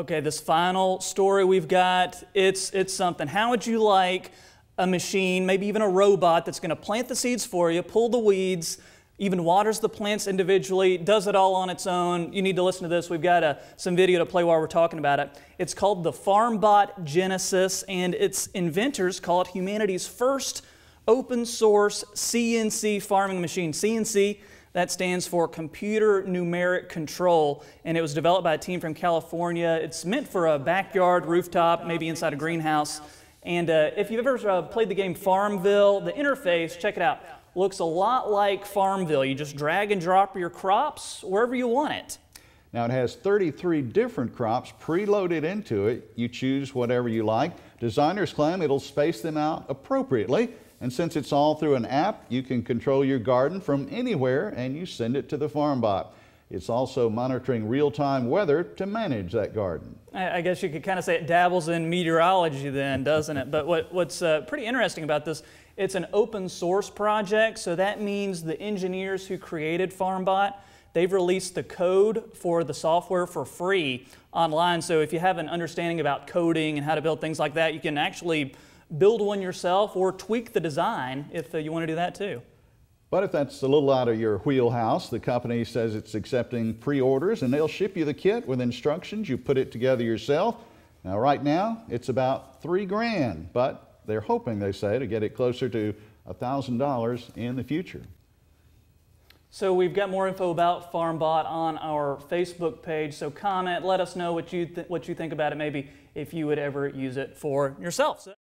Okay, this final story we've got, it's, it's something. How would you like a machine, maybe even a robot that's going to plant the seeds for you, pull the weeds, even waters the plants individually, does it all on its own? You need to listen to this. We've got a, some video to play while we're talking about it. It's called the FarmBot Genesis, and its inventors call it humanity's first open source CNC farming machine. CNC that stands for Computer Numeric Control, and it was developed by a team from California. It's meant for a backyard, rooftop, maybe inside a greenhouse. And uh, if you've ever uh, played the game Farmville, the interface, check it out, looks a lot like Farmville. You just drag and drop your crops wherever you want it. Now it has 33 different crops preloaded into it. You choose whatever you like. Designers claim it'll space them out appropriately and since it's all through an app, you can control your garden from anywhere and you send it to the FarmBot. It's also monitoring real-time weather to manage that garden. I guess you could kind of say it dabbles in meteorology then, doesn't it? But what, what's uh, pretty interesting about this, it's an open source project, so that means the engineers who created FarmBot, they've released the code for the software for free online. So if you have an understanding about coding and how to build things like that, you can actually build one yourself or tweak the design if uh, you want to do that too. But if that's a little out of your wheelhouse, the company says it's accepting pre-orders and they'll ship you the kit with instructions. You put it together yourself. Now, right now, it's about three grand, but they're hoping, they say, to get it closer to $1,000 in the future. So we've got more info about FarmBot on our Facebook page. So comment, let us know what you, what you think about it, maybe if you would ever use it for yourself. So